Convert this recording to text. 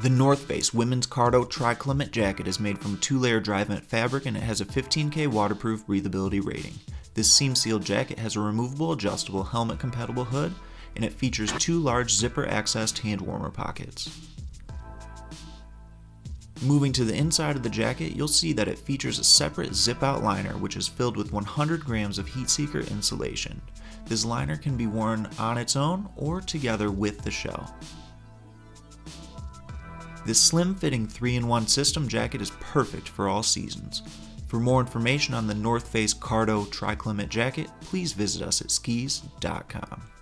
The North Face Women's Carto Triclimate Jacket is made from two-layer DryVent fabric and it has a 15K waterproof breathability rating. This seam-sealed jacket has a removable adjustable helmet-compatible hood and it features two large zipper-accessed hand warmer pockets. Moving to the inside of the jacket, you'll see that it features a separate zip-out liner which is filled with 100 grams of Heatseeker insulation. This liner can be worn on its own or together with the shell. This slim fitting 3 in 1 system jacket is perfect for all seasons. For more information on the North Face Carto Triclimate jacket, please visit us at skis.com.